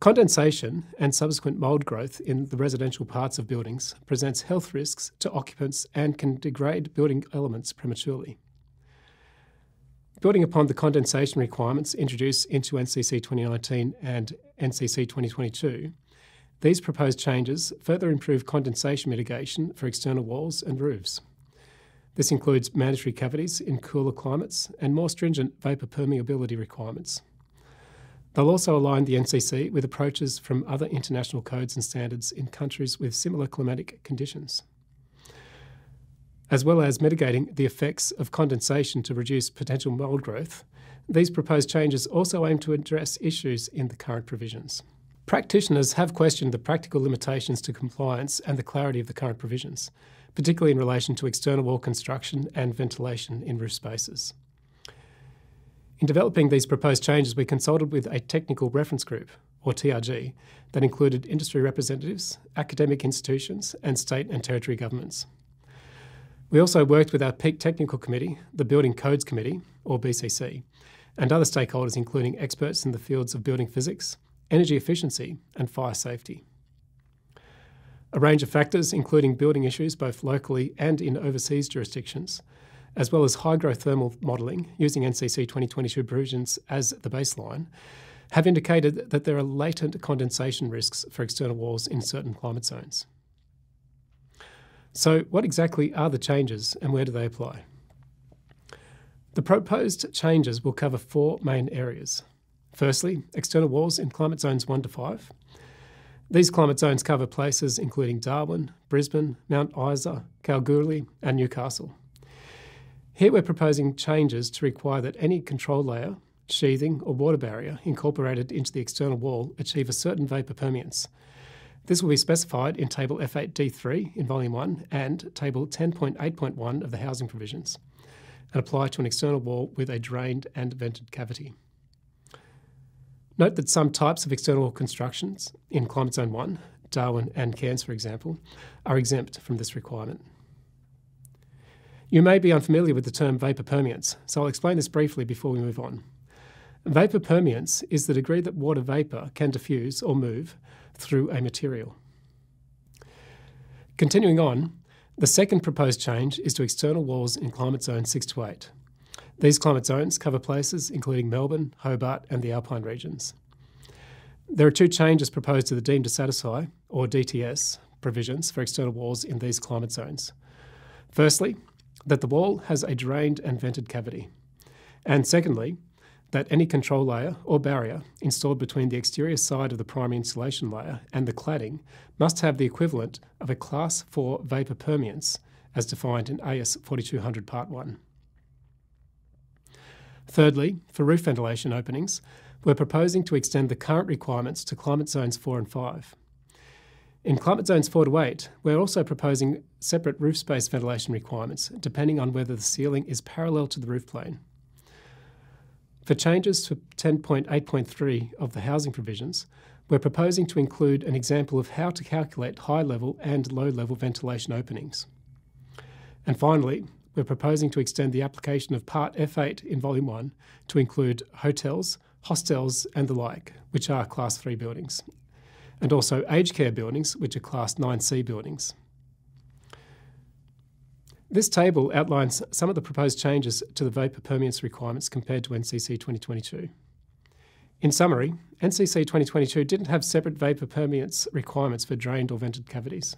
Condensation and subsequent mould growth in the residential parts of buildings presents health risks to occupants and can degrade building elements prematurely. Building upon the condensation requirements introduced into NCC 2019 and NCC 2022, these proposed changes further improve condensation mitigation for external walls and roofs. This includes mandatory cavities in cooler climates and more stringent vapour permeability requirements. They'll also align the NCC with approaches from other international codes and standards in countries with similar climatic conditions as well as mitigating the effects of condensation to reduce potential mould growth, these proposed changes also aim to address issues in the current provisions. Practitioners have questioned the practical limitations to compliance and the clarity of the current provisions, particularly in relation to external wall construction and ventilation in roof spaces. In developing these proposed changes, we consulted with a technical reference group, or TRG, that included industry representatives, academic institutions, and state and territory governments. We also worked with our peak technical committee, the Building Codes Committee, or BCC, and other stakeholders, including experts in the fields of building physics, energy efficiency, and fire safety. A range of factors, including building issues both locally and in overseas jurisdictions, as well as hygrothermal modelling using NCC 2022 provisions as the baseline, have indicated that there are latent condensation risks for external walls in certain climate zones. So, what exactly are the changes and where do they apply? The proposed changes will cover four main areas. Firstly, external walls in climate zones 1 to 5. These climate zones cover places including Darwin, Brisbane, Mount Isa, Kalgoorlie, and Newcastle. Here we're proposing changes to require that any control layer, sheathing, or water barrier incorporated into the external wall achieve a certain vapour permeance, this will be specified in Table F8D3 in Volume 1 and Table 10.8.1 of the housing provisions and apply to an external wall with a drained and vented cavity. Note that some types of external constructions in Climate Zone 1, Darwin and Cairns for example, are exempt from this requirement. You may be unfamiliar with the term vapour permeance, so I'll explain this briefly before we move on. Vapour permeance is the degree that water vapour can diffuse or move through a material. Continuing on, the second proposed change is to external walls in climate zone 6 to 8. These climate zones cover places including Melbourne, Hobart, and the Alpine regions. There are two changes proposed to the deemed to satisfy, or DTS, provisions for external walls in these climate zones. Firstly, that the wall has a drained and vented cavity. And secondly, that any control layer or barrier installed between the exterior side of the primary insulation layer and the cladding must have the equivalent of a Class 4 vapour permeance as defined in AS 4200 Part 1. Thirdly, for roof ventilation openings, we're proposing to extend the current requirements to climate zones 4 and 5. In climate zones 4 to 8, we're also proposing separate roof space ventilation requirements depending on whether the ceiling is parallel to the roof plane. For changes to 10.8.3 of the housing provisions, we're proposing to include an example of how to calculate high level and low level ventilation openings. And finally, we're proposing to extend the application of Part F8 in Volume 1 to include hotels, hostels, and the like, which are Class 3 buildings, and also aged care buildings, which are Class 9C buildings. This table outlines some of the proposed changes to the vapour permeance requirements compared to NCC 2022. In summary, NCC 2022 didn't have separate vapour permeance requirements for drained or vented cavities.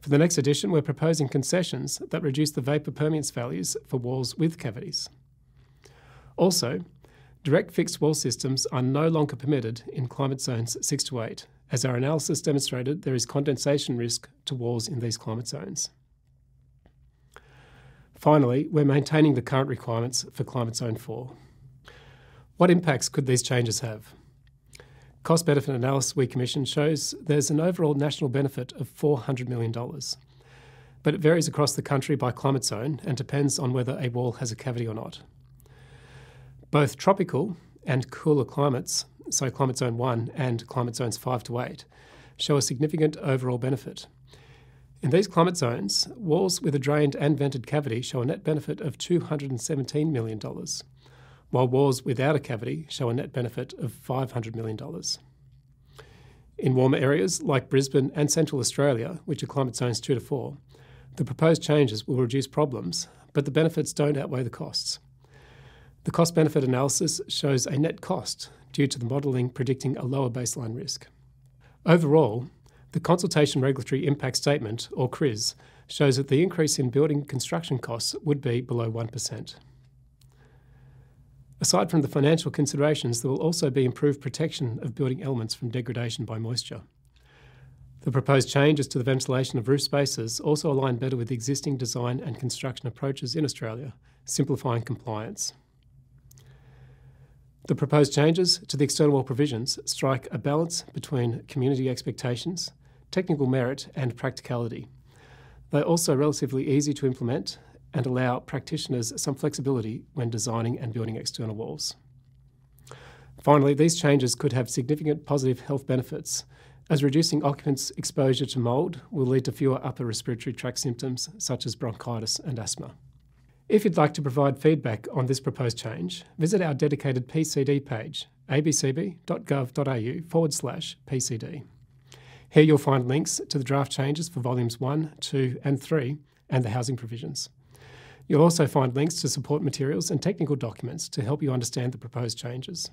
For the next edition, we're proposing concessions that reduce the vapour permeance values for walls with cavities. Also, direct fixed wall systems are no longer permitted in climate zones 6 to 8, as our analysis demonstrated there is condensation risk to walls in these climate zones. Finally, we're maintaining the current requirements for Climate Zone 4. What impacts could these changes have? Cost benefit analysis we commissioned shows there's an overall national benefit of $400 million. But it varies across the country by climate zone and depends on whether a wall has a cavity or not. Both tropical and cooler climates, so climate zone 1 and climate zones 5 to 8, show a significant overall benefit. In these climate zones, walls with a drained and vented cavity show a net benefit of $217 million, while walls without a cavity show a net benefit of $500 million. In warmer areas like Brisbane and Central Australia, which are climate zones 2 to 4, the proposed changes will reduce problems, but the benefits don't outweigh the costs. The cost benefit analysis shows a net cost due to the modelling predicting a lower baseline risk. Overall, the Consultation Regulatory Impact Statement, or CRIS, shows that the increase in building construction costs would be below 1%. Aside from the financial considerations, there will also be improved protection of building elements from degradation by moisture. The proposed changes to the ventilation of roof spaces also align better with existing design and construction approaches in Australia, simplifying compliance. The proposed changes to the external wall provisions strike a balance between community expectations, technical merit, and practicality. They're also relatively easy to implement and allow practitioners some flexibility when designing and building external walls. Finally, these changes could have significant positive health benefits, as reducing occupants' exposure to mould will lead to fewer upper respiratory tract symptoms such as bronchitis and asthma. If you'd like to provide feedback on this proposed change, visit our dedicated PCD page, abcb.gov.au forward slash PCD. Here you'll find links to the draft changes for volumes 1, 2, and 3 and the housing provisions. You'll also find links to support materials and technical documents to help you understand the proposed changes.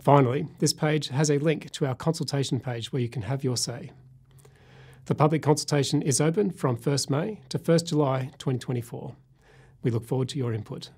Finally, this page has a link to our consultation page where you can have your say. The public consultation is open from 1st May to 1st July 2024. We look forward to your input.